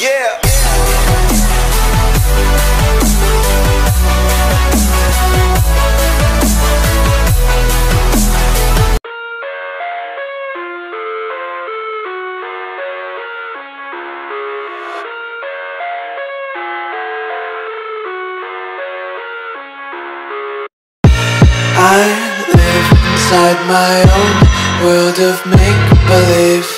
Yeah. I live inside my own world of make-believe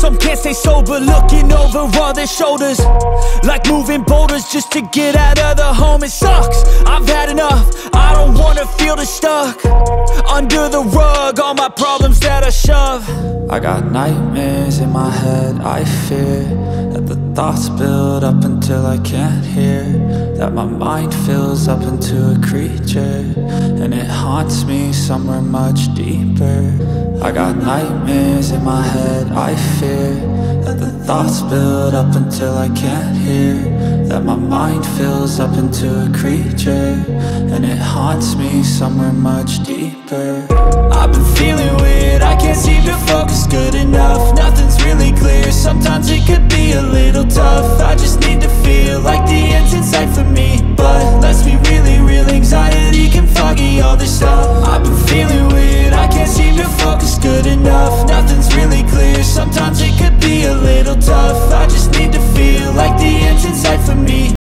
some can't stay sober, looking over all their shoulders. Like moving boulders just to get out of the home. It sucks, I've had enough. I don't wanna feel the stuck under the rug. All my problems that I shove. I got nightmares in my head, I fear That the thoughts build up until I can't hear That my mind fills up into a creature And it haunts me somewhere much deeper I got nightmares in my head, I fear That the thoughts build up until I can't hear That my mind fills up into a creature And it haunts me somewhere much deeper I've been feeling weird, I can't seem to focus good enough. Nothing's really clear, sometimes it could be a little